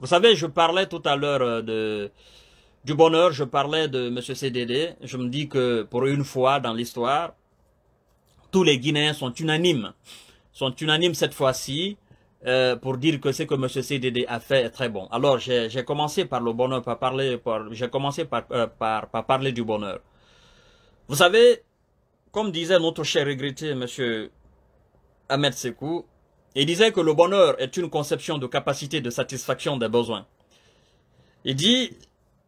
Vous savez, je parlais tout à l'heure euh, de du bonheur, je parlais de M. CDD. Je me dis que pour une fois dans l'histoire, tous les Guinéens sont unanimes, sont unanimes cette fois-ci euh, pour dire que ce que M. CDD a fait est très bon. Alors, j'ai commencé par le bonheur, par parler, par, j'ai commencé par, euh, par, par, parler du bonheur. Vous savez, comme disait notre cher regretté M. Ahmed Sekou, il disait que le bonheur est une conception de capacité de satisfaction des besoins. Il dit,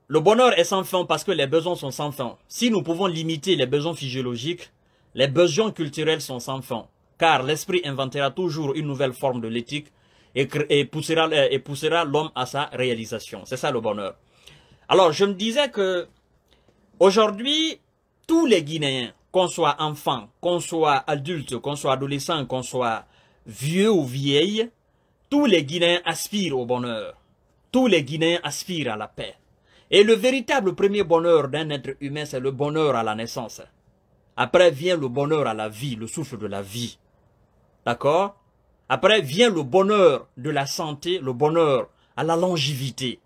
le bonheur est sans fin parce que les besoins sont sans fin. Si nous pouvons limiter les besoins physiologiques, les besoins culturels sont sans fin. Car l'esprit inventera toujours une nouvelle forme de l'éthique et, poussera, poussera l'homme à sa réalisation. C'est ça le bonheur. Alors, je me disais que aujourd'hui, tous les Guinéens, qu'on soit enfant, qu'on soit adulte, qu'on soit adolescent, qu'on soit vieux ou vieille, tous les Guinéens aspirent au bonheur. Tous les Guinéens aspirent à la paix. Et le véritable premier bonheur d'un être humain, c'est le bonheur à la naissance. Après vient le bonheur à la vie, le souffle de la vie. D'accord? Après vient le bonheur de la santé, le bonheur à la longévité.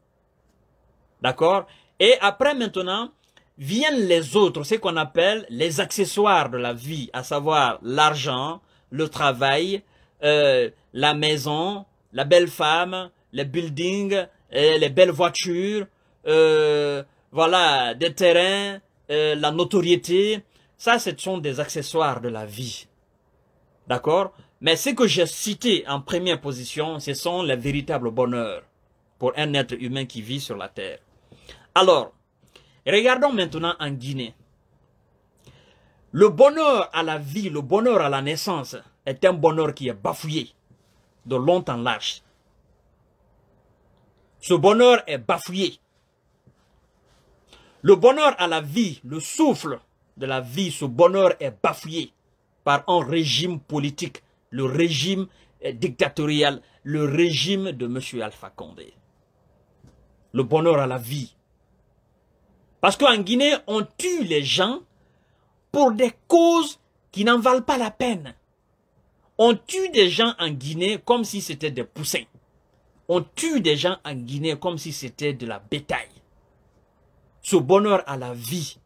D'accord? Et après maintenant, viennent les autres, ce qu'on appelle les accessoires de la vie, à savoir l'argent, le travail, euh, la maison, la belle femme, les buildings, les belles voitures, euh, voilà, des terrains, euh, la notoriété. Ça, ce sont des accessoires de la vie. D'accord? Mais ce que j'ai cité en première position, ce sont les véritables bonheurs pour un être humain qui vit sur la terre. Alors, regardons maintenant en Guinée. Le bonheur à la vie, le bonheur à la naissance est un bonheur qui est bafouillé de long en large. Ce bonheur est bafouillé. Le bonheur à la vie, le souffle de la vie, ce bonheur est bafouillé par un régime politique, le régime dictatorial, le régime de M. Alpha Condé. Le bonheur à la vie. Parce qu'en Guinée, on tue les gens pour des causes qui n'en valent pas la peine. On tue des gens en Guinée comme si c'était des poussins. On tue des gens en Guinée comme si c'était de la bétail. Ce bonheur à la vie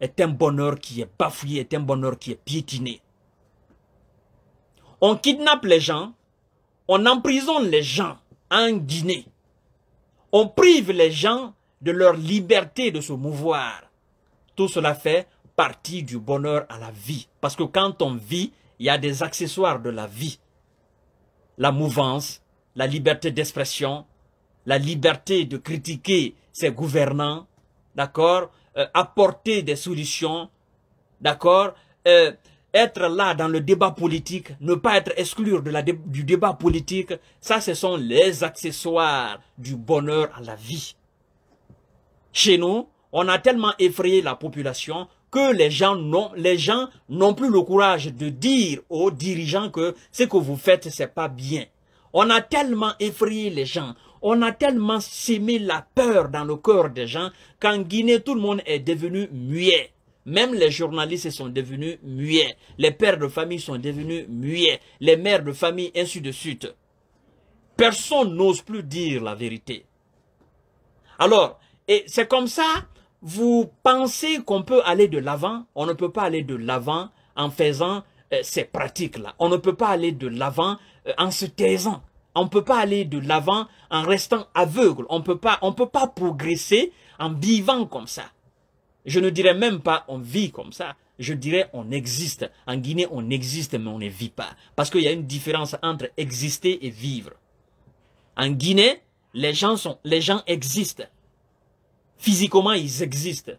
est un bonheur qui est bafouillé, est un bonheur qui est piétiné. On kidnappe les gens, on emprisonne les gens en Guinée. On prive les gens de leur liberté de se mouvoir. Tout cela fait partie du bonheur à la vie. Parce que quand on vit, il y a des accessoires de la vie. La mouvance, la liberté d'expression, la liberté de critiquer ses gouvernants, d'accord, euh, apporter des solutions, d'accord, euh, être là dans le débat politique, ne pas être exclu de la du débat politique, ça ce sont les accessoires du bonheur à la vie. Chez nous, on a tellement effrayé la population que les gens n'ont les gens n'ont plus le courage de dire aux dirigeants que ce que vous faites c'est pas bien. On a tellement effrayé les gens, on a tellement sémé la peur dans le cœur des gens qu'en Guinée, tout le monde est devenu muet. Même les journalistes sont devenus muets. Les pères de famille sont devenus muets. Les mères de famille, ainsi de suite. Personne n'ose plus dire la vérité. Alors, et c'est comme ça, vous pensez qu'on peut aller de l'avant? On ne peut pas aller de l'avant en faisant euh, ces pratiques-là. On ne peut pas aller de l'avant euh, en se taisant. On ne peut pas aller de l'avant en restant aveugle. On peut pas, on peut pas progresser en vivant comme ça. Je ne dirais même pas on vit comme ça. Je dirais on existe. En Guinée, on existe, mais on ne vit pas. Parce qu'il y a une différence entre exister et vivre. En Guinée, les gens sont, les gens existent. Physiquement, ils existent.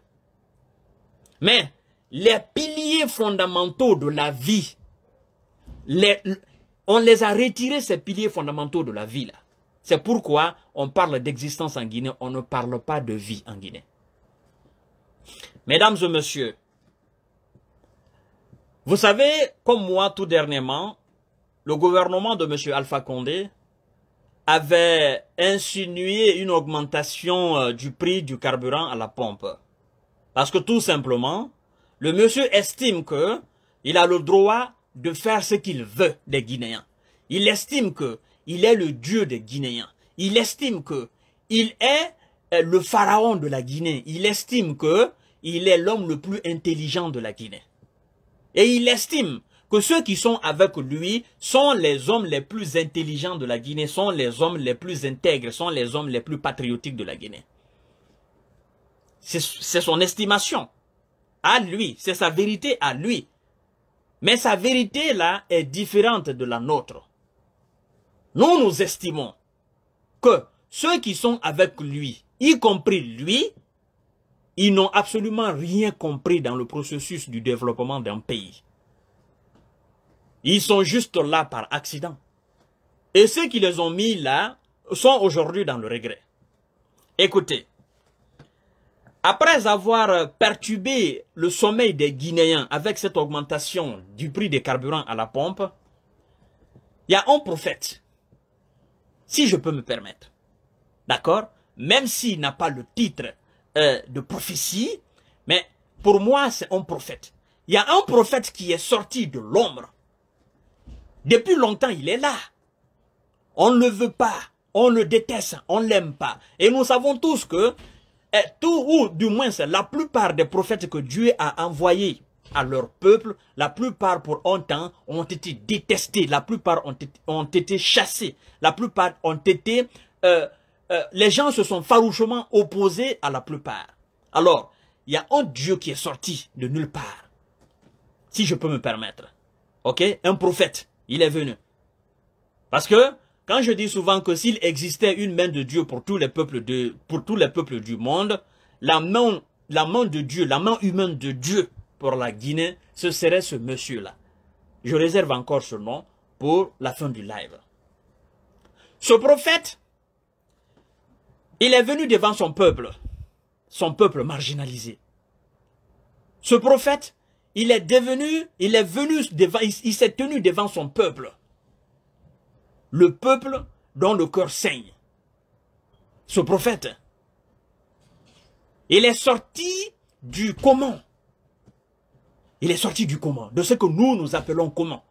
Mais les piliers fondamentaux de la vie, on les a retirés, ces piliers fondamentaux de la vie. là. C'est pourquoi on parle d'existence en Guinée, on ne parle pas de vie en Guinée. Mesdames et messieurs, vous savez, comme moi tout dernièrement, le gouvernement de M. Alpha Condé avait insinué une augmentation euh, du prix du carburant à la pompe. Parce que tout simplement, le monsieur estime que il a le droit de faire ce qu'il veut des Guinéens. Il estime que il est le Dieu des Guinéens. Il estime que il est euh, le pharaon de la Guinée. Il estime que il est l'homme le plus intelligent de la Guinée. Et il estime que ceux qui sont avec lui sont les hommes les plus intelligents de la Guinée, sont les hommes les plus intègres, sont les hommes les plus patriotiques de la Guinée. C'est son estimation à lui, c'est sa vérité à lui. Mais sa vérité là est différente de la nôtre. Nous nous estimons que ceux qui sont avec lui, y compris lui, ils n'ont absolument rien compris dans le processus du développement d'un pays. Ils sont juste là par accident. Et ceux qui les ont mis là sont aujourd'hui dans le regret. Écoutez, après avoir perturbé le sommeil des Guinéens avec cette augmentation du prix des carburants à la pompe, il y a un prophète, si je peux me permettre, d'accord? Même s'il n'a pas le titre euh, de prophétie, mais pour moi c'est un prophète. Il y a un prophète qui est sorti de l'ombre. Depuis longtemps il est là. On ne le veut pas, on le déteste, on l'aime pas. Et nous savons tous que et tout, ou du moins la plupart des prophètes que Dieu a envoyés à leur peuple, la plupart pour un ont été détestés, la plupart ont été, ont été chassés, la plupart ont été... Euh, euh, les gens se sont farouchement opposés à la plupart. Alors, il y a un Dieu qui est sorti de nulle part, si je peux me permettre. Ok? Un prophète, il est venu. Parce que quand je dis souvent que s'il existait une main de Dieu pour tous les peuples du monde, la main, la main de Dieu, la main humaine de Dieu pour la Guinée, ce serait ce monsieur-là. Je réserve encore ce nom pour la fin du live. Ce prophète, il est venu devant son peuple, son peuple marginalisé. Ce prophète, il est devenu, il est venu devant, il s'est tenu devant son peuple le peuple dont le cœur saigne. Ce prophète, il est sorti du comment? Il est sorti du comment, de ce que nous nous appelons comment?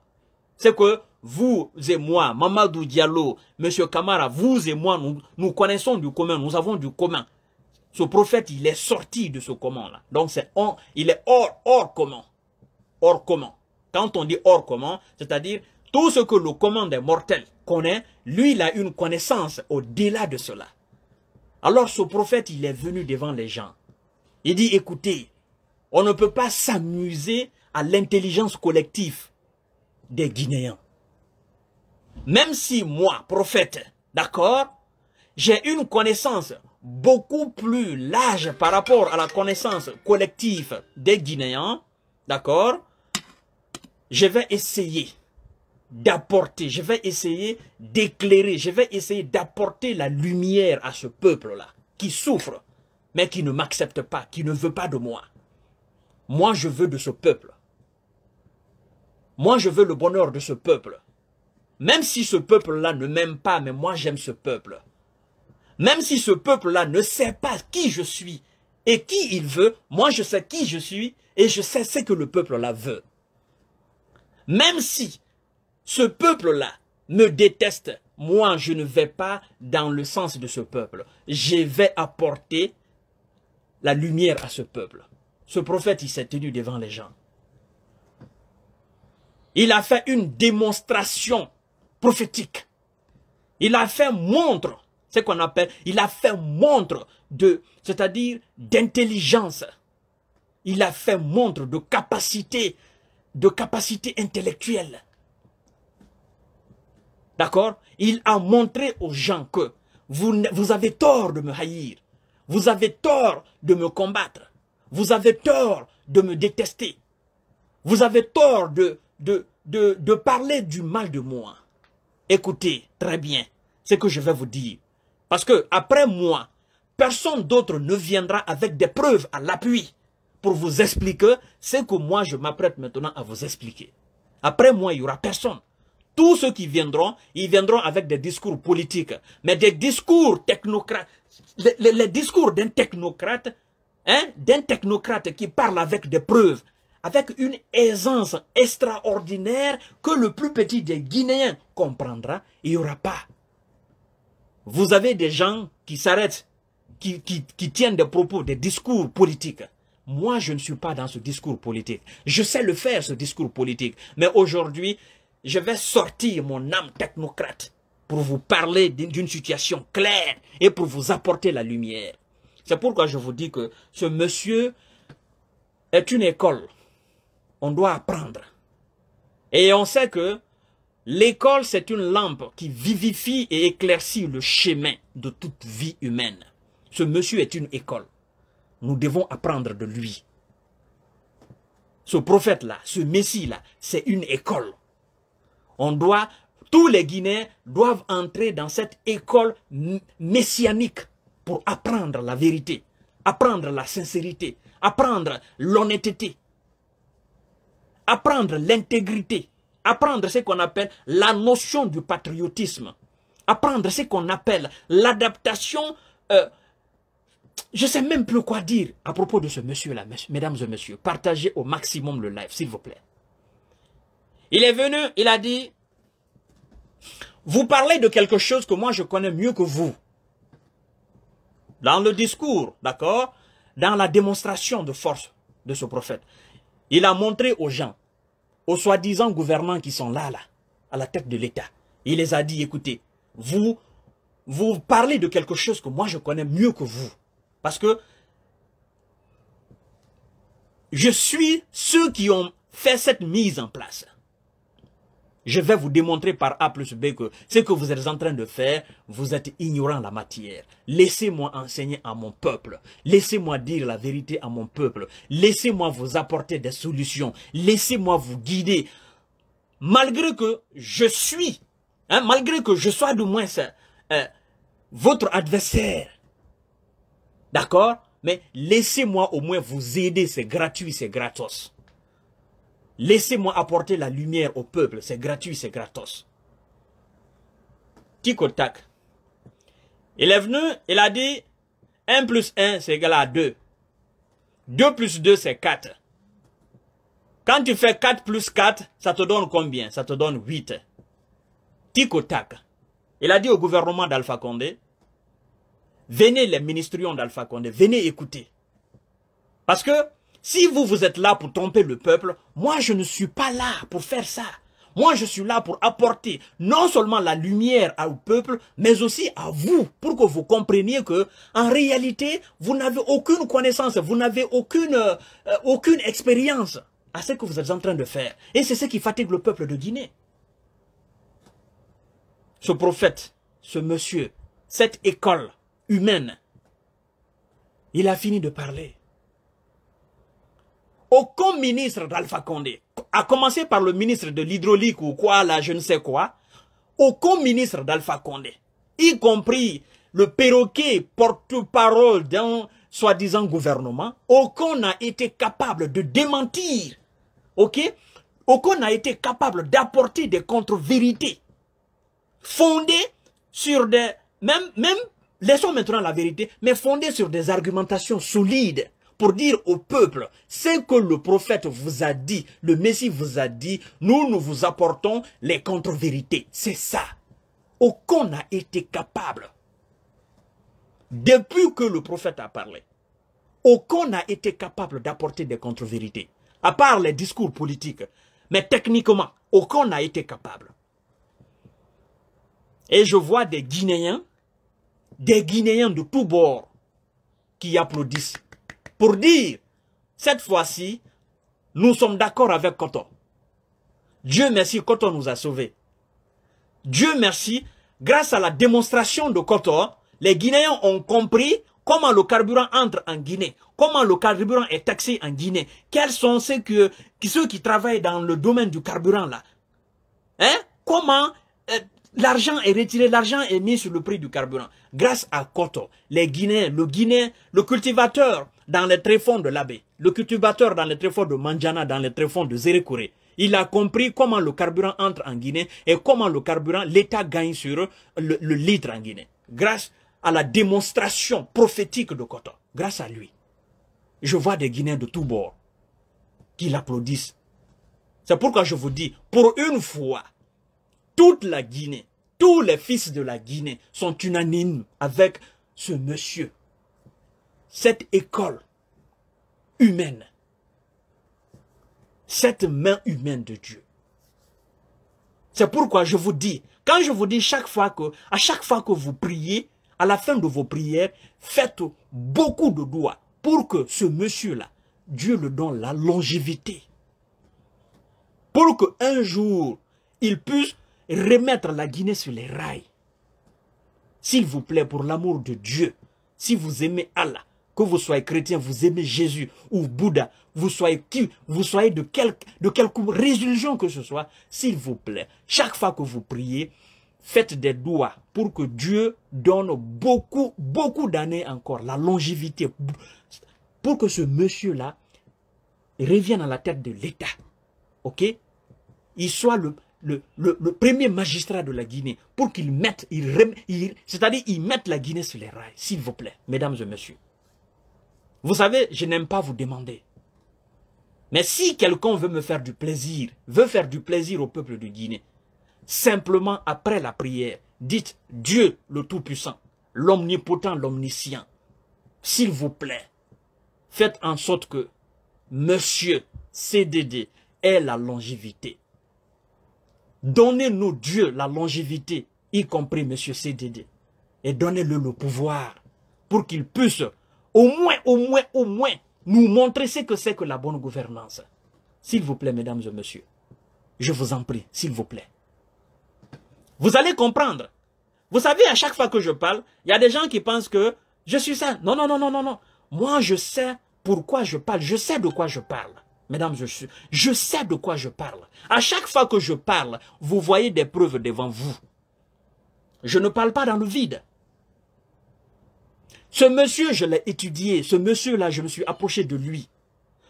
C'est que vous et moi, Mamadou Diallo, Monsieur Kamara, vous et moi, nous, connaissons du commun, nous avons du commun. Ce prophète, il est sorti de ce commun-là. Donc, il est hors, hors commun. Hors commun. Quand on dit hors commun, c'est-à-dire tout ce que le commun des mortels connaît, lui, il a une connaissance au-delà de cela. Alors ce prophète, il est venu devant les gens. Il dit, écoutez, on ne peut pas s'amuser à l'intelligence collective des Guinéens. Même si moi, prophète, d'accord, j'ai une connaissance beaucoup plus large par rapport à la connaissance collective des Guinéens, d'accord, je vais essayer d'apporter, je vais essayer d'éclairer, je vais essayer d'apporter la lumière à ce peuple-là, qui souffre, mais qui ne m'accepte pas, qui ne veut pas de moi. Moi, je veux de ce peuple. Moi, je veux le bonheur de ce peuple. Même si ce peuple-là ne m'aime pas, mais moi, j'aime ce peuple. Même si ce peuple-là ne sait pas qui je suis et qui il veut, moi, je sais qui je suis et je sais ce que le peuple-là veut. Même si ce peuple-là me déteste. Moi, je ne vais pas dans le sens de ce peuple. Je vais apporter la lumière à ce peuple. Ce prophète, il s'est tenu devant les gens. Il a fait une démonstration prophétique. Il a fait montre, ce qu'on appelle, il a fait montre de, c'est-à-dire d'intelligence. Il a fait montre de capacité, de capacité intellectuelle. D'accord? Il a montré aux gens que vous, avez tort de me haïr. Vous avez tort de me combattre. Vous avez tort de me détester. Vous avez tort de, de, de, de parler du mal de moi. Écoutez très bien ce que je vais vous dire. Parce que après moi, personne d'autre ne viendra avec des preuves à l'appui pour vous expliquer ce que moi je m'apprête maintenant à vous expliquer. Après moi, il n'y aura personne. Tous ceux qui viendront, ils viendront avec des discours politiques. Mais des discours technocrates, les, discours d'un technocrate, hein, d'un technocrate qui parle avec des preuves, avec une aisance extraordinaire que le plus petit des Guinéens comprendra, il n'y aura pas. vous avez des gens qui s'arrêtent, qui tiennent des propos, des discours politiques. Moi, je ne suis pas dans ce discours politique. Je sais le faire, ce discours politique. Mais aujourd'hui, je vais sortir mon âme technocrate pour vous parler d'une situation claire et pour vous apporter la lumière. C'est pourquoi je vous dis que ce monsieur est une école. On doit apprendre. Et on sait que l'école, c'est une lampe qui vivifie et éclaircit le chemin de toute vie humaine. Ce monsieur est une école. Nous devons apprendre de lui. Ce prophète-là, ce messie-là, c'est une école. On doit, tous les Guinéens doivent entrer dans cette école messianique pour apprendre la vérité, apprendre la sincérité, apprendre l'honnêteté, apprendre l'intégrité, apprendre ce qu'on appelle la notion du patriotisme, apprendre ce qu'on appelle l'adaptation, euh, je ne sais même plus quoi dire à propos de ce monsieur-là, mesdames et messieurs. Partagez au maximum le live, s'il vous plaît. Il est venu, il a dit, vous parlez de quelque chose que moi je connais mieux que vous. Dans le discours, d'accord? Dans la démonstration de force de ce prophète. Il a montré aux gens, aux soi-disant gouvernants qui sont là, là, à la tête de l'État. Il les a dit, écoutez, vous, vous parlez de quelque chose que moi je connais mieux que vous. Parce que je suis ceux qui ont fait cette mise en place. Je vais vous démontrer par A plus B que ce que vous êtes en train de faire, vous êtes ignorant la matière. Laissez-moi enseigner à mon peuple. Laissez-moi dire la vérité à mon peuple. Laissez-moi vous apporter des solutions. Laissez-moi vous guider. Malgré que je suis, hein, malgré que je sois du moins euh, votre adversaire, d'accord? Mais laissez-moi au moins vous aider, c'est gratuit, c'est gratos. Laissez-moi apporter la lumière au peuple. C'est gratuit, c'est gratos. Tic tac. Il est venu, il a dit 1 plus 1 c'est égal à 2. 2 plus 2 c'est 4. Quand tu fais 4 plus 4, ça te donne combien? Ça te donne 8. Tic tac. Il a dit au gouvernement d'Alpha Condé, venez les ministrions d'Alpha Condé, venez écouter. Parce que si vous, vous êtes là pour tromper le peuple, moi, je ne suis pas là pour faire ça. Moi, je suis là pour apporter non seulement la lumière au peuple, mais aussi à vous, pour que vous compreniez que, en réalité, vous n'avez aucune connaissance, vous n'avez aucune, euh, aucune expérience à ce que vous êtes en train de faire. Et c'est ce qui fatigue le peuple de Guinée. Ce prophète, ce monsieur, cette école humaine, il a fini de parler. Aucun ministre d'Alpha Condé, à commencer par le ministre de l'hydraulique ou quoi, là, je ne sais quoi, aucun ministre d'Alpha Condé, y compris le perroquet porte-parole d'un soi-disant gouvernement, aucun n'a été capable de démentir, ok? Aucun n'a été capable d'apporter des contre-vérités fondées sur des... Même, laissons maintenant la vérité, mais fondées sur des argumentations solides pour dire au peuple, ce que le prophète vous a dit, le Messie vous a dit, nous, nous vous apportons les contre-vérités. C'est ça. Aucun n'a été capable, depuis que le prophète a parlé, aucun n'a été capable d'apporter des contre-vérités, à part les discours politiques. Mais techniquement, aucun n'a été capable. Et je vois des Guinéens, des Guinéens de tous bords, qui applaudissent pour dire, cette fois-ci, nous sommes d'accord avec Coton. Dieu merci, Coton nous a sauvés. Dieu merci, grâce à la démonstration de Coton, les Guinéens ont compris comment le carburant entre en Guinée, comment le carburant est taxé en Guinée, quels sont ceux, qui travaillent dans le domaine du carburant là. Hein? Comment l'argent est retiré, l'argent est mis sur le prix du carburant. Grâce à Koto, les Guinéens, le Guinéen, le cultivateur dans les tréfonds de l'abbé, le cultivateur dans les tréfonds de Manjana, dans les tréfonds de Zérékouré, il a compris comment le carburant entre en Guinée et comment le carburant, l'État gagne sur le, litre en Guinée. Grâce à la démonstration prophétique de Koto. Grâce à lui. Je vois des Guinéens de tous bords qui l'applaudissent. C'est pourquoi je vous dis, pour une fois, toute la Guinée, tous les fils de la Guinée sont unanimes avec ce monsieur. Cette école humaine. Cette main humaine de Dieu. C'est pourquoi je vous dis, quand je vous dis chaque fois que, à chaque fois que vous priez, à la fin de vos prières, faites beaucoup de doigts pour que ce monsieur-là, Dieu le donne la longévité. Pour qu'un jour, il puisse remettre la Guinée sur les rails. S'il vous plaît, pour l'amour de Dieu, si vous aimez Allah, que vous soyez chrétien, vous aimez Jésus ou Bouddha, vous soyez qui, vous soyez de quelque, de religion que ce soit, s'il vous plaît, chaque fois que vous priez, faites des doigts pour que Dieu donne beaucoup, beaucoup d'années encore, la longévité, pour que ce monsieur-là revienne à la tête de l'État. Ok? Il soit le, le, premier magistrat de la Guinée pour qu'il mette, c'est-à-dire il mette la Guinée sur les rails, s'il vous plaît, mesdames et messieurs. Vous savez, je n'aime pas vous demander. Mais si quelqu'un veut me faire du plaisir, veut faire du plaisir au peuple de Guinée, simplement après la prière, dites Dieu le Tout-Puissant, l'Omnipotent, l'Omniscient, s'il vous plaît, faites en sorte que Monsieur CDD ait la longévité. Donnez-nous Dieu la longévité, y compris Monsieur CDD, et donnez-le le pouvoir pour qu'il puisse au moins, au moins, au moins, nous montrer ce que c'est que la bonne gouvernance. S'il vous plaît, mesdames et messieurs, je vous en prie, s'il vous plaît. Vous allez comprendre. Vous savez, à chaque fois que je parle, il y a des gens qui pensent que je suis ça. Non, non, non, non, non, non. Moi, je sais pourquoi je parle. Je sais de quoi je parle. Mesdames, je, sais de quoi je parle. À chaque fois que je parle, vous voyez des preuves devant vous. Je ne parle pas dans le vide. Ce monsieur, je l'ai étudié. Ce monsieur-là, je me suis approché de lui.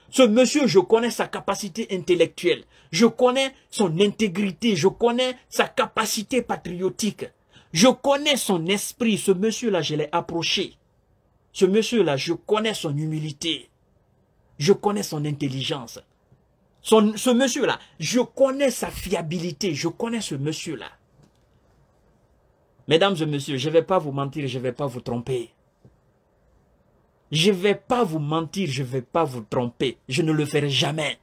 Ce monsieur, je connais sa capacité intellectuelle. Je connais son intégrité. Je connais sa capacité patriotique. Je connais son esprit. Ce monsieur-là, je l'ai approché. Ce monsieur-là, je connais son humilité. Je connais son intelligence. ce monsieur-là, je connais sa fiabilité. Je connais ce monsieur-là. Mesdames et messieurs, je ne vais pas vous mentir, je ne vais pas vous tromper. Je ne vais pas vous mentir, je ne vais pas vous tromper. Je ne le ferai jamais.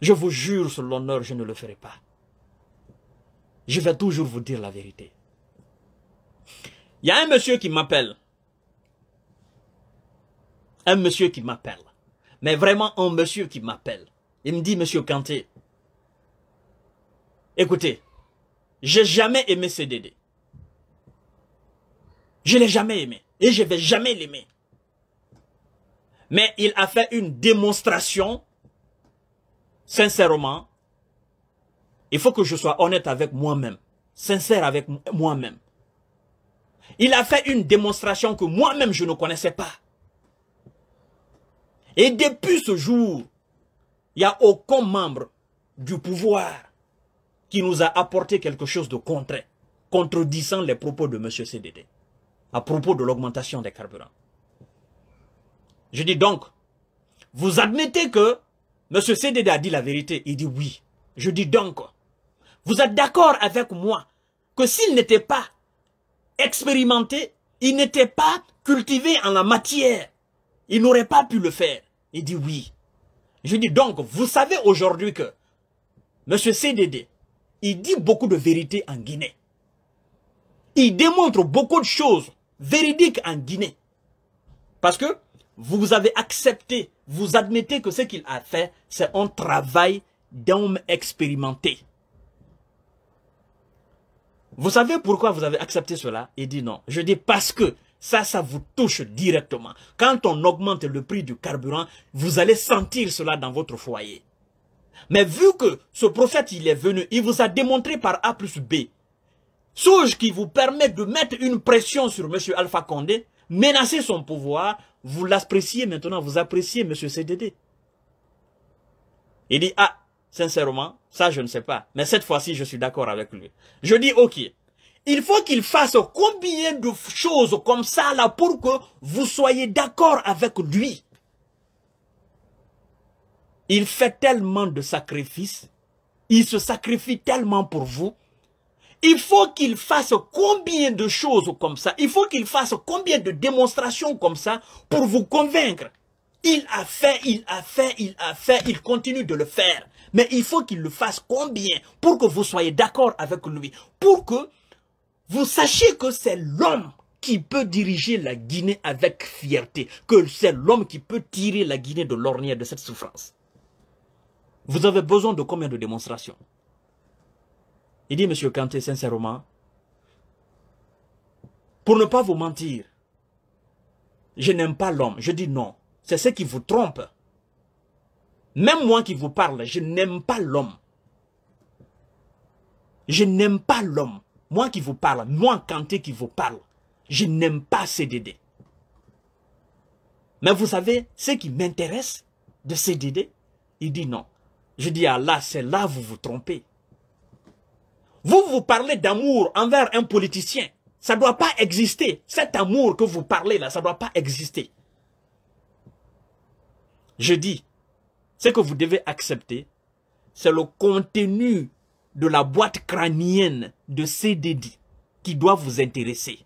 Je vous jure sur l'honneur, je ne le ferai pas. Je vais toujours vous dire la vérité. Il y a un monsieur qui m'appelle. Un monsieur qui m'appelle. Mais vraiment un monsieur qui m'appelle. Il me dit, monsieur Kanté, écoutez, j'ai jamais aimé CDD. Je l'ai jamais aimé. Et je vais jamais l'aimer. Mais il a fait une démonstration, sincèrement. Il faut que je sois honnête avec moi-même. Sincère avec moi-même. Il a fait une démonstration que moi-même je ne connaissais pas. Et depuis ce jour, il n'y a aucun membre du pouvoir qui nous a apporté quelque chose de contraire, contredisant les propos de M. CDD à propos de l'augmentation des carburants. Je dis donc, vous admettez que M. CDD a dit la vérité. Il dit oui. Je dis donc, vous êtes d'accord avec moi que s'il n'était pas expérimenté, il n'était pas cultivé en la matière, il n'aurait pas pu le faire. Il dit oui. Je dis donc, vous savez aujourd'hui que M. CDD, il dit beaucoup de vérité en Guinée. Il démontre beaucoup de choses véridique en Guinée. Parce que vous avez accepté, vous admettez que ce qu'il a fait, c'est un travail d'homme expérimenté. Vous savez pourquoi vous avez accepté cela? Il dit non. Je dis parce que ça, ça vous touche directement. Quand on augmente le prix du carburant, vous allez sentir cela dans votre foyer. Mais vu que ce prophète, il est venu, il vous a démontré par A plus B Chose qui vous permet de mettre une pression sur M. Alpha Condé, menacer son pouvoir, vous l'appréciez maintenant, vous appréciez M. CDD. Il dit, ah, sincèrement, ça je ne sais pas, mais cette fois-ci je suis d'accord avec lui. Je dis, ok, il faut qu'il fasse combien de choses comme ça là pour que vous soyez d'accord avec lui. Il fait tellement de sacrifices, il se sacrifie tellement pour vous, Il faut qu'il fasse combien de choses comme ça. Il faut qu'il fasse combien de démonstrations comme ça pour vous convaincre. Il a fait, il a fait, il a fait, il continue de le faire. Mais il faut qu'il le fasse combien pour que vous soyez d'accord avec lui. Pour que vous sachiez que c'est l'homme qui peut diriger la Guinée avec fierté, que c'est l'homme qui peut tirer la Guinée de l'ornière de cette souffrance. Vous avez besoin de combien de démonstrations? Il dit, Monsieur Kanté, sincèrement, pour ne pas vous mentir, je n'aime pas l'homme. Je dis non. C'est ce qui vous trompe. Même moi qui vous parle, je n'aime pas l'homme. Je n'aime pas l'homme. Moi qui vous parle, moi Kanté qui vous parle, je n'aime pas CDD. Mais vous savez, ce qui m'intéresse de CDD, il dit non. Je dis, ah là, c'est là vous vous trompez. Vous, vous parlez d'amour envers un politicien. Ça ne doit pas exister. Cet amour que vous parlez là, ça ne doit pas exister. Je dis, ce que vous devez accepter, c'est le contenu de la boîte crânienne de CDD qui doit vous intéresser.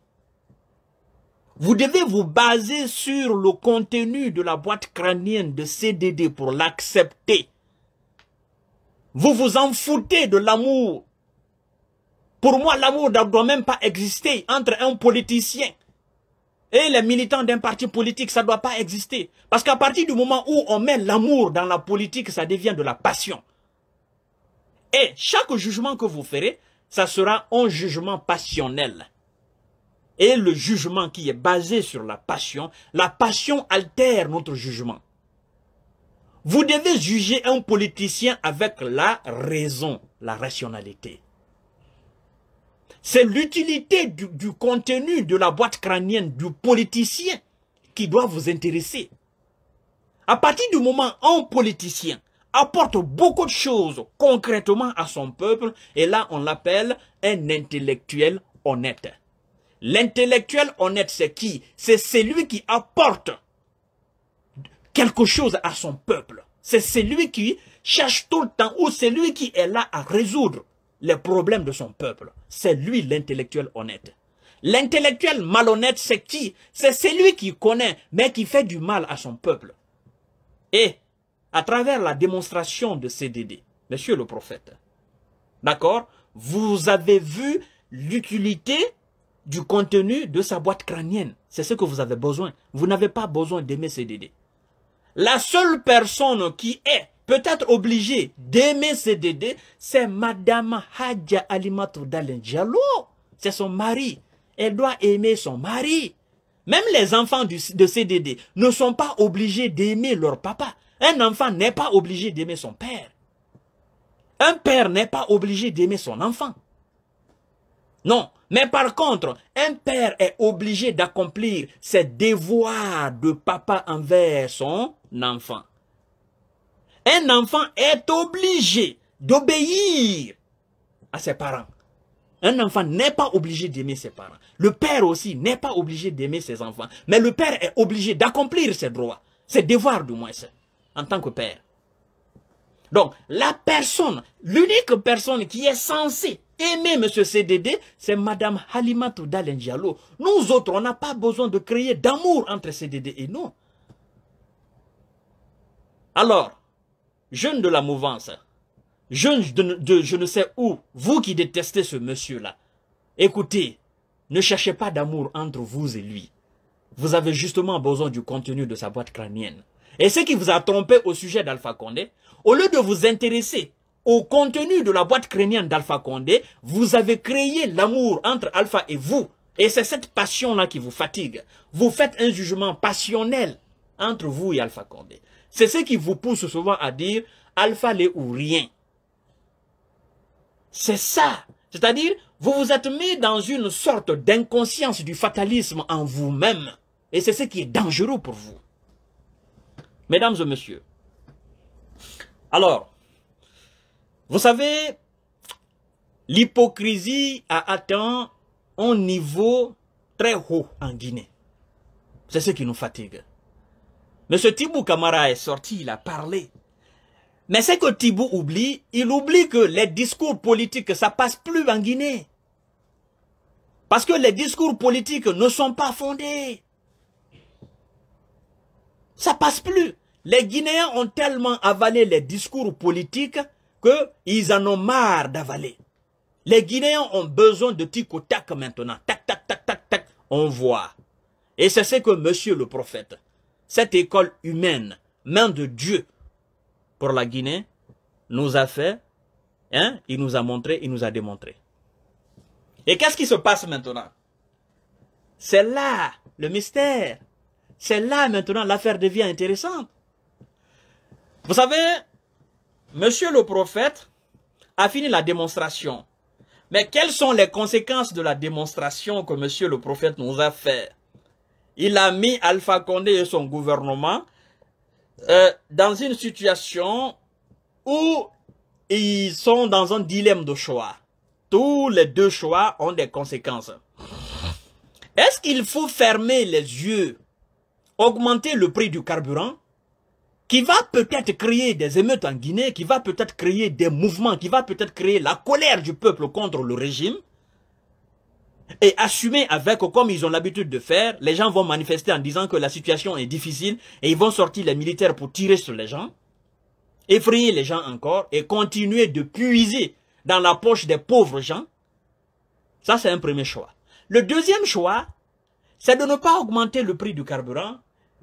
Vous devez vous baser sur le contenu de la boîte crânienne de CDD pour l'accepter. Vous vous en foutez de l'amour pour moi, l'amour ne doit même pas exister entre un politicien et les militants d'un parti politique, ça ne doit pas exister. Parce qu'à partir du moment où on met l'amour dans la politique, ça devient de la passion. Et chaque jugement que vous ferez, ça sera un jugement passionnel. Et le jugement qui est basé sur la passion, la passion altère notre jugement. Vous devez juger un politicien avec la raison, la rationalité. C'est l'utilité du, contenu de la boîte crânienne du politicien qui doit vous intéresser. À partir du moment où un politicien apporte beaucoup de choses concrètement à son peuple, et là on l'appelle un intellectuel honnête. L'intellectuel honnête, c'est qui? C'est celui qui apporte quelque chose à son peuple. C'est celui qui cherche tout le temps, ou c'est lui qui est là à résoudre les problèmes de son peuple. C'est lui l'intellectuel honnête. L'intellectuel malhonnête, c'est qui? C'est celui qui connaît, mais qui fait du mal à son peuple. Et, à travers la démonstration de CDD, monsieur le prophète, d'accord? Vous avez vu l'utilité du contenu de sa boîte crânienne. C'est ce que vous avez besoin. Vous n'avez pas besoin d'aimer CDD. La seule personne qui est peut-être obligé d'aimer CDD, c'est Madame Hadja Alimatou Dalen C'est son mari. Elle doit aimer son mari. Même les enfants de CDD ne sont pas obligés d'aimer leur papa. Un enfant n'est pas obligé d'aimer son père. Un père n'est pas obligé d'aimer son enfant. Non. Mais par contre, un père est obligé d'accomplir ses devoirs de papa envers son enfant. Un enfant est obligé d'obéir à ses parents. Un enfant n'est pas obligé d'aimer ses parents. Le père aussi n'est pas obligé d'aimer ses enfants. Mais le père est obligé d'accomplir ses droits, ses devoirs du moins, en tant que père. Donc, la personne, l'unique personne qui est censée aimer M. CDD, c'est Mme Halimatou Dalen Nous autres, on n'a pas besoin de créer d'amour entre CDD et nous. Alors, jeunes de la mouvance, jeunes de, je ne sais où, vous qui détestez ce monsieur-là, écoutez, ne cherchez pas d'amour entre vous et lui. Vous avez justement besoin du contenu de sa boîte crânienne. Et ce qui vous a trompé au sujet d'Alpha Condé, au lieu de vous intéresser au contenu de la boîte crânienne d'Alpha Condé, vous avez créé l'amour entre Alpha et vous. Et c'est cette passion-là qui vous fatigue. Vous faites un jugement passionnel entre vous et Alpha Condé. C'est ce qui vous pousse souvent à dire alpha les ou rien. C'est ça. C'est-à-dire, vous vous êtes mis dans une sorte d'inconscience du fatalisme en vous-même. Et c'est ce qui est dangereux pour vous. Mesdames et messieurs. Alors, vous savez, l'hypocrisie a atteint un niveau très haut en Guinée. C'est ce qui nous fatigue. Monsieur Tibou Kamara est sorti, il a parlé. Mais c'est que Tibou oublie, il oublie que les discours politiques, ça passe plus en Guinée. Parce que les discours politiques ne sont pas fondés. Ça passe plus. Les Guinéens ont tellement avalé les discours politiques qu'ils en ont marre d'avaler. Les Guinéens ont besoin de tic au tac maintenant. Tac, tac, tac, tac, tac. On voit. Et c'est ce que monsieur le prophète, cette école humaine, main de Dieu pour la Guinée, nous a fait, hein, il nous a montré, il nous a démontré. Et qu'est-ce qui se passe maintenant? C'est là le mystère. C'est là maintenant l'affaire devient intéressante. Vous savez, monsieur le prophète a fini la démonstration. Mais quelles sont les conséquences de la démonstration que monsieur le prophète nous a fait? Il a mis Alpha Condé et son gouvernement euh, dans une situation où ils sont dans un dilemme de choix. Tous les deux choix ont des conséquences. Est-ce qu'il faut fermer les yeux, augmenter le prix du carburant, qui va peut-être créer des émeutes en Guinée, qui va peut-être créer des mouvements, qui va peut-être créer la colère du peuple contre le régime, et assumer avec, comme ils ont l'habitude de faire, les gens vont manifester en disant que la situation est difficile, et ils vont sortir les militaires pour tirer sur les gens, effrayer les gens encore, et continuer de puiser dans la poche des pauvres gens. Ça, c'est un premier choix. Le deuxième choix, c'est de ne pas augmenter le prix du carburant,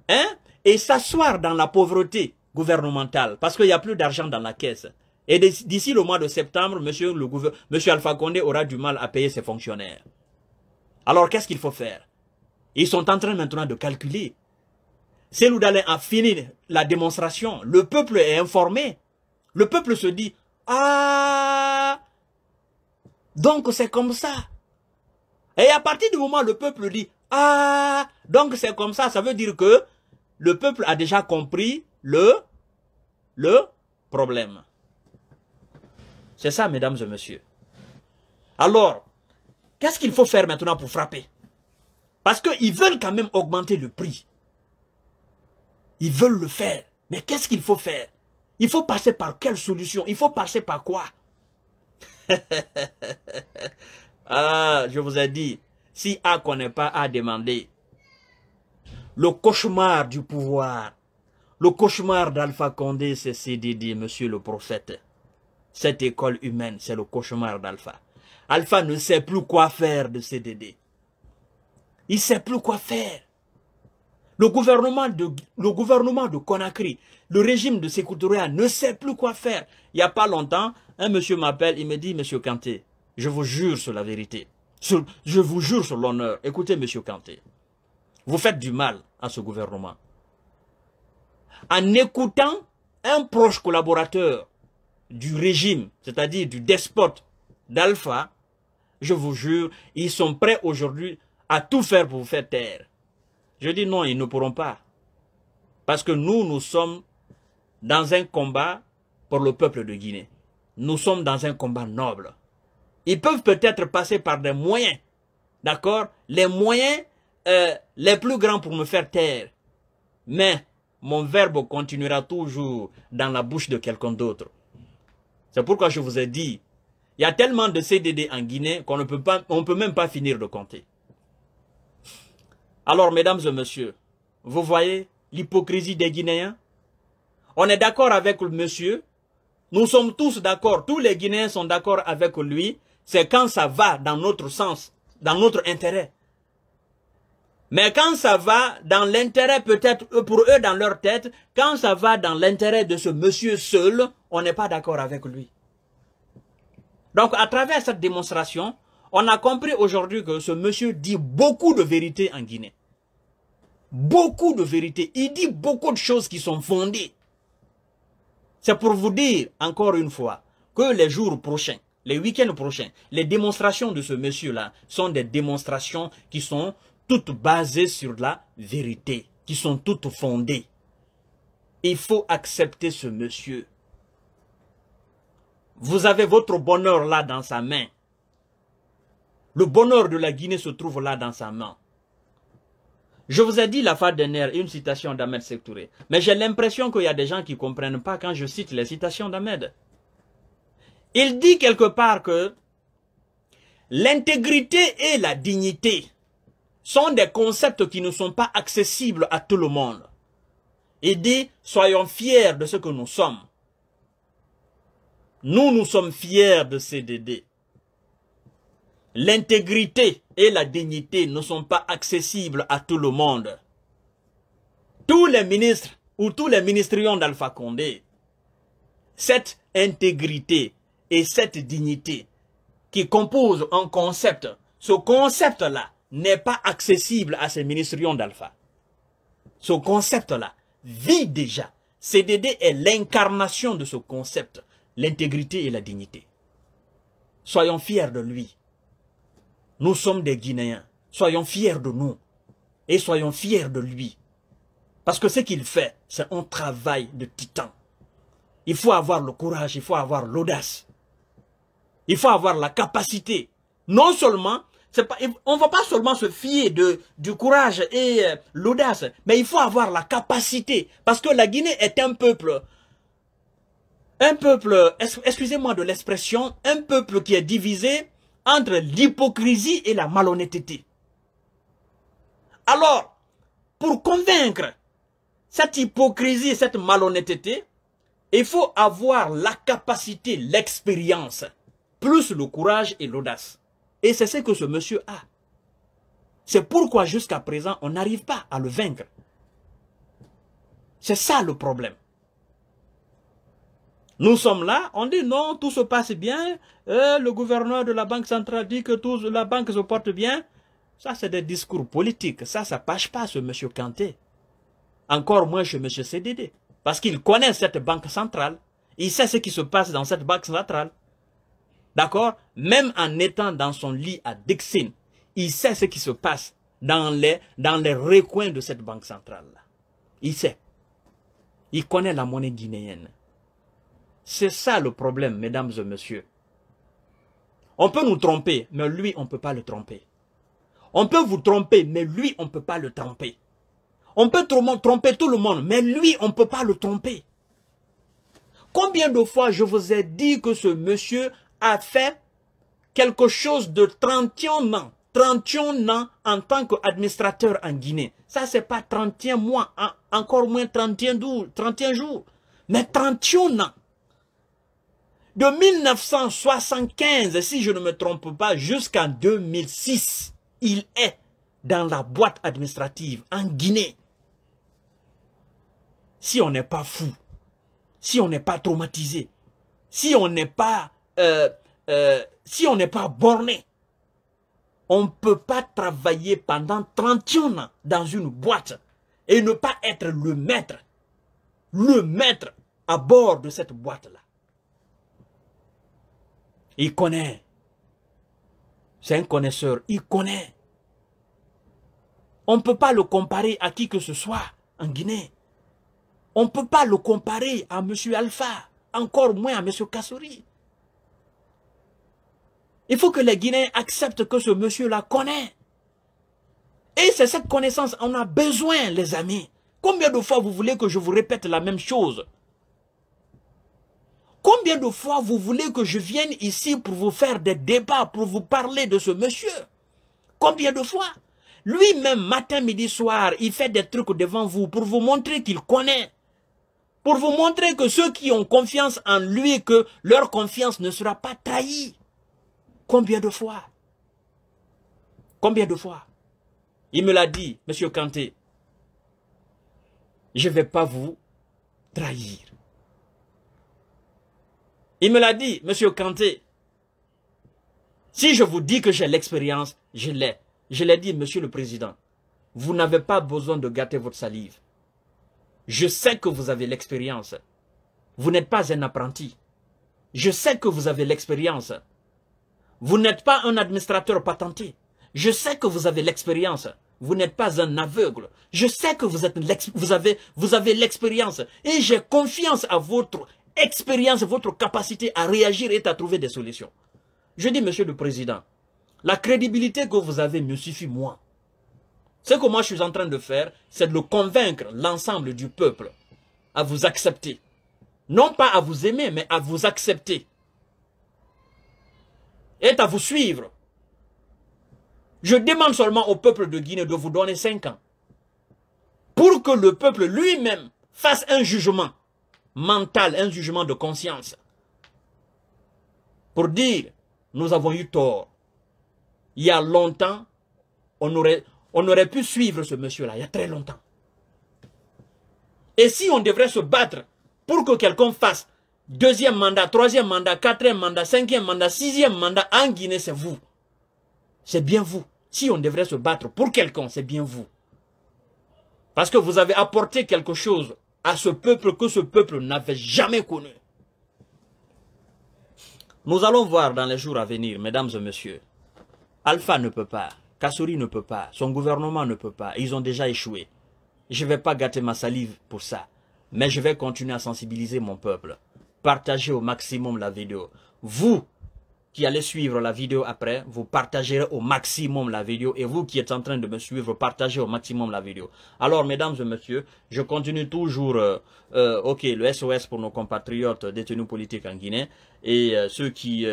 hein, et s'asseoir dans la pauvreté gouvernementale, parce qu'il n'y a plus d'argent dans la caisse. Et d'ici le mois de septembre, monsieur, le monsieur Alpha Condé aura du mal à payer ses fonctionnaires. Alors, qu'est-ce qu'il faut faire? Ils sont en train maintenant de calculer. Seloudalé a fini la démonstration. Le peuple est informé. Le peuple se dit, ah, donc c'est comme ça. Et à partir du moment où le peuple dit, ah, donc c'est comme ça, ça veut dire que le peuple a déjà compris le, problème. C'est ça, mesdames et messieurs. Alors, qu'est-ce qu'il faut faire maintenant pour frapper? Parce qu'ils veulent quand même augmenter le prix. Ils veulent le faire. Mais qu'est-ce qu'il faut faire? Il faut passer par quelle solution? Il faut passer par quoi? Ah, je vous ai dit, si A connaît pas A demander, le cauchemar du pouvoir, le cauchemar d'Alpha Condé, c'est CDD, monsieur le prophète. Cette école humaine, c'est le cauchemar d'Alpha. Alpha ne sait plus quoi faire de CDD. Il ne sait plus quoi faire. Le gouvernement de, Conakry, le régime de Sécoutoria ne sait plus quoi faire. Il n'y a pas longtemps, un monsieur m'appelle, il me dit, monsieur Kanté, je vous jure sur la vérité. je vous jure sur l'honneur. Écoutez, monsieur Kanté. Vous faites du mal à ce gouvernement. En écoutant un proche collaborateur du régime, c'est-à-dire du despote d'Alpha, je vous jure, ils sont prêts aujourd'hui à tout faire pour vous faire taire. Je dis non, ils ne pourront pas. Parce que nous, nous sommes dans un combat pour le peuple de Guinée. Nous sommes dans un combat noble. Ils peuvent peut-être passer par des moyens, d'accord? Les moyens euh, les plus grands pour me faire taire. Mais mon verbe continuera toujours dans la bouche de quelqu'un d'autre. C'est pourquoi je vous ai dit, il y a tellement de CDD en Guinée qu'on ne peut pas, on peut même pas finir de compter. Alors, mesdames et messieurs, vous voyez l'hypocrisie des Guinéens? On est d'accord avec le monsieur. Nous sommes tous d'accord. Tous les Guinéens sont d'accord avec lui. C'est quand ça va dans notre sens, dans notre intérêt. Mais quand ça va dans l'intérêt peut-être pour eux dans leur tête, quand ça va dans l'intérêt de ce monsieur seul, on n'est pas d'accord avec lui. Donc à travers cette démonstration, on a compris aujourd'hui que ce monsieur dit beaucoup de vérités en Guinée. Beaucoup de vérités. Il dit beaucoup de choses qui sont fondées. C'est pour vous dire, encore une fois, que les jours prochains, les week-ends prochains, les démonstrations de ce monsieur-là sont des démonstrations qui sont toutes basées sur la vérité, qui sont toutes fondées. Il faut accepter ce monsieur. Vous avez votre bonheur là dans sa main. Le bonheur de la Guinée se trouve là dans sa main. Je vous ai dit la fois dernière une citation d'Ahmed Sektouré. Mais j'ai l'impression qu'il y a des gens qui ne comprennent pas quand je cite les citations d'Ahmed. Il dit quelque part que L'intégrité et la dignité sont des concepts qui ne sont pas accessibles à tout le monde. Et dit, soyons fiers de ce que nous sommes. Nous, nous sommes fiers de CDD. L'intégrité et la dignité ne sont pas accessibles à tout le monde. Tous les ministres ou tous les ministrions d'Alpha Condé, cette intégrité et cette dignité qui composent un concept, ce concept-là n'est pas accessible à ces ministrions d'Alpha. Ce concept-là vit déjà. CDD est l'incarnation de ce concept, l'intégrité et la dignité. Soyons fiers de lui. Nous sommes des Guinéens. Soyons fiers de nous. Et soyons fiers de lui. Parce que ce qu'il fait, c'est un travail de titan. Il faut avoir le courage, il faut avoir l'audace. Il faut avoir la capacité. Non seulement, on ne va pas seulement se fier du courage et euh, l'audace, mais il faut avoir la capacité. Parce que la Guinée est un peuple, un peuple, excusez-moi de l'expression, un peuple qui est divisé entre l'hypocrisie et la malhonnêteté. Alors, pour convaincre cette hypocrisie et cette malhonnêteté, il faut avoir la capacité, l'expérience, plus le courage et l'audace. Et c'est ce que ce monsieur a. C'est pourquoi jusqu'à présent, on n'arrive pas à le vaincre. C'est ça le problème. Nous sommes là, on dit non, tout se passe bien, euh, le gouverneur de la Banque centrale dit que la banque se porte bien. Ça, c'est des discours politiques. Ça, ça passe pas ce monsieur Kanté. Encore moins chez monsieur CDD. Parce qu'il connaît cette banque centrale. Il sait ce qui se passe dans cette banque centrale. D'accord? Même en étant dans son lit à Dixon, il sait ce qui se passe dans les, dans les recoins de cette banque centrale-là. Il sait. Il connaît la monnaie guinéenne. C'est ça le problème, mesdames et messieurs. On peut nous tromper, mais lui, on ne peut pas le tromper. On peut vous tromper, mais lui, on ne peut pas le tromper. On peut tromper tout le monde, mais lui, on ne peut pas le tromper. Combien de fois je vous ai dit que ce monsieur a fait quelque chose de 31 ans, 31 ans en tant qu'administrateur en Guinée. Ça, c'est pas 31 mois, encore moins 31, 31 jours, mais 31 ans. De 1975, si je ne me trompe pas, jusqu'en 2006, il est dans la boîte administrative en Guinée. Si on n'est pas fou, si on n'est pas traumatisé, si on n'est pas, euh, euh, si on n'est pas borné, on ne peut pas travailler pendant 31 ans dans une boîte et ne pas être le maître, le maître à bord de cette boîte-là. Il connaît. C'est un connaisseur. Il connaît. On ne peut pas le comparer à qui que ce soit en Guinée. On ne peut pas le comparer à M. Alpha, encore moins à M. Kassouri. Il faut que les Guinéens acceptent que ce monsieur-là connaît. Et c'est cette connaissance, on a besoin, les amis. Combien de fois vous voulez que je vous répète la même chose? Combien de fois vous voulez que je vienne ici pour vous faire des débats, pour vous parler de ce monsieur? Combien de fois? Lui-même, matin, midi, soir, il fait des trucs devant vous pour vous montrer qu'il connaît. Pour vous montrer que ceux qui ont confiance en lui, que leur confiance ne sera pas trahie. Combien de fois? Combien de fois? Il me l'a dit, monsieur Kanté. Je ne vais pas vous trahir. Il me l'a dit, monsieur Kanté. Si je vous dis que j'ai l'expérience, je l'ai. Je l'ai dit, monsieur le président. Vous n'avez pas besoin de gâter votre salive. Je sais que vous avez l'expérience. Vous n'êtes pas un apprenti. Je sais que vous avez l'expérience. Vous n'êtes pas un administrateur patenté. Je sais que vous avez l'expérience. Vous n'êtes pas un aveugle. Je sais que vous, êtes vous avez, vous avez l'expérience. Et j'ai confiance à votre expérience, votre capacité à réagir et à trouver des solutions. Je dis, monsieur le président, la crédibilité que vous avez me suffit moi. Ce que moi je suis en train de faire, c'est de convaincre l'ensemble du peuple à vous accepter. Non pas à vous aimer, mais à vous accepter. Et à vous suivre Je demande seulement au peuple de Guinée de vous donner 5 ans. Pour que le peuple lui-même fasse un jugement mental, un jugement de conscience. Pour dire, nous avons eu tort. Il y a longtemps, on aurait, on aurait pu suivre ce monsieur-là, il y a très longtemps. Et si on devrait se battre pour que quelqu'un fasse deuxième mandat, troisième mandat, quatrième mandat, cinquième mandat, sixième mandat en Guinée, c'est vous. C'est bien vous. Si on devrait se battre pour quelqu'un, c'est bien vous. Parce que vous avez apporté quelque chose à ce peuple que ce peuple n'avait jamais connu. Nous allons voir dans les jours à venir, mesdames et messieurs. Alpha ne peut pas, Kassouri ne peut pas, son gouvernement ne peut pas, ils ont déjà échoué. Je ne vais pas gâter ma salive pour ça, mais je vais continuer à sensibiliser mon peuple. Partagez au maximum la vidéo. Vous, qui allez suivre la vidéo après, vous partagerez au maximum la vidéo et vous qui êtes en train de me suivre, partagez au maximum la vidéo. Alors, mesdames et messieurs, je continue toujours, euh, euh, ok, le SOS pour nos compatriotes détenus politiques en Guinée et euh, ceux qui...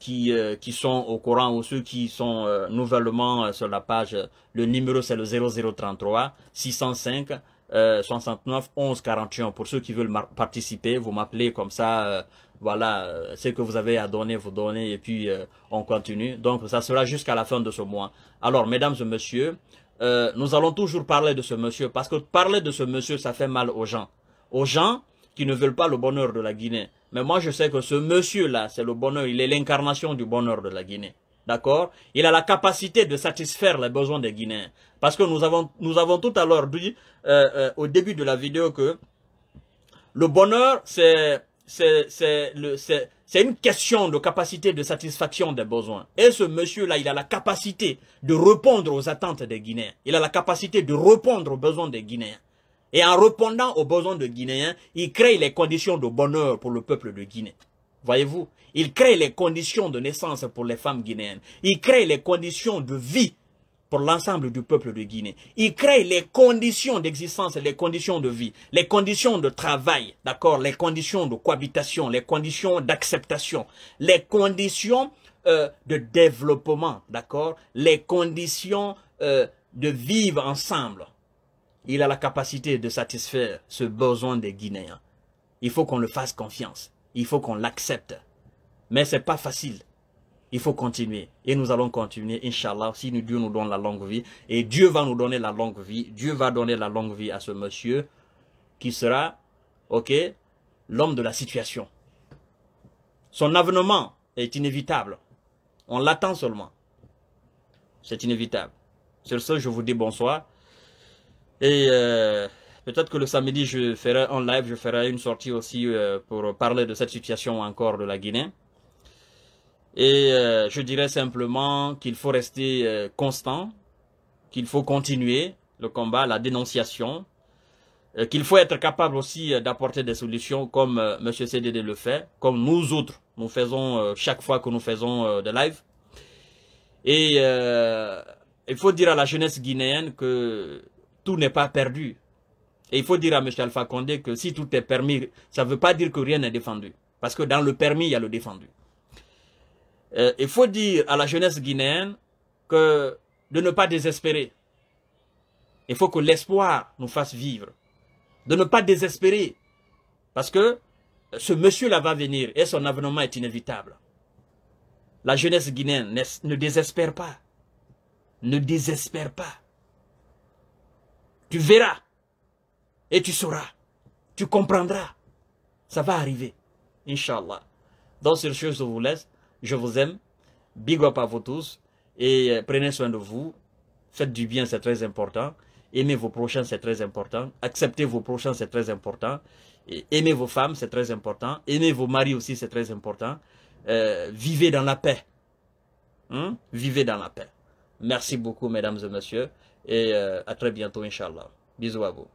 qui, qui sont au courant ou ceux qui sont nouvellement sur la page, le numéro c'est le 0033 605 69 11 41. Pour ceux qui veulent participer, vous m'appelez comme ça, voilà, euh, ce que vous avez à donner, vous donnez et puis euh, on continue. Donc ça sera jusqu'à la fin de ce mois. Alors, mesdames et messieurs, euh, nous allons toujours parler de ce monsieur parce que parler de ce monsieur, ça fait mal aux gens. Aux gens qui ne veulent pas le bonheur de la Guinée. Mais moi, je sais que ce monsieur-là, c'est le bonheur, il est l'incarnation du bonheur de la Guinée. D'accord? Il a la capacité de satisfaire les besoins des Guinéens. Parce que nous avons, tout à l'heure dit, au début de la vidéo, que le bonheur, c'est une question de capacité de satisfaction des besoins. Et ce monsieur-là, il a la capacité de répondre aux attentes des Guinéens. Il a la capacité de répondre aux besoins des Guinéens. Et en répondant aux besoins des Guinéens, il crée les conditions de bonheur pour le peuple de Guinée. Voyez-vous? Il crée les conditions de naissance pour les femmes guinéennes. Il crée les conditions de vie pour l'ensemble du peuple de Guinée. Il crée les conditions d'existence, les conditions de vie, les conditions de travail, d'accord, les conditions de cohabitation, les conditions d'acceptation, les conditions euh, de développement, d'accord, les conditions euh, de vivre ensemble. Il a la capacité de satisfaire ce besoin des Guinéens. Il faut qu'on le fasse confiance. Il faut qu'on l'accepte. Mais c'est pas facile il faut continuer. Et nous allons continuer, Inch'Allah, si Dieu nous donne la longue vie. Et Dieu va nous donner la longue vie. Dieu va donner la longue vie à ce monsieur qui sera, ok, l'homme de la situation. Son avenement est inévitable. On l'attend seulement. C'est inévitable. Sur ce, je vous dis bonsoir. Et euh, peut-être que le samedi, je ferai un live, je ferai une sortie aussi euh, pour parler de cette situation encore de la Guinée. Et euh, je dirais simplement qu'il faut rester euh, constant, qu'il faut continuer le combat, la dénonciation, euh, qu'il faut être capable aussi d'apporter des solutions comme M. CDD le fait, comme nous autres, nous faisons chaque fois que nous faisons des lives. Et il faut dire à la jeunesse guinéenne que tout n'est pas perdu. Et il faut dire à M. Alpha Condé que si tout est permis, ça ne veut pas dire que rien n'est défendu. Parce que dans le permis, il y a le défendu. Euh, il faut dire à la jeunesse guinéenne que de ne pas désespérer. Il faut que l'espoir nous fasse vivre. De ne pas désespérer. Parce que ce monsieur-là va venir et son avenir est inévitable. La jeunesse guinéenne ne désespère pas. Ne désespère pas. Tu verras et tu sauras. Tu comprendras. Ça va arriver. Inch'Allah. Donc sur ce, je vous laisse. Je vous aime. Big up à vous tous. Et euh, prenez soin de vous. Faites du bien, c'est très important. Aimez vos prochains, c'est très important. Acceptez vos prochains, c'est très important. Aimez vos femmes, c'est très important. Aimez vos maris aussi, c'est très important. Euh, vivez dans la paix. Hein? Vivez dans la paix. Merci beaucoup, mesdames et messieurs. Et euh, à très bientôt, Inch'Allah. Bisous à vous.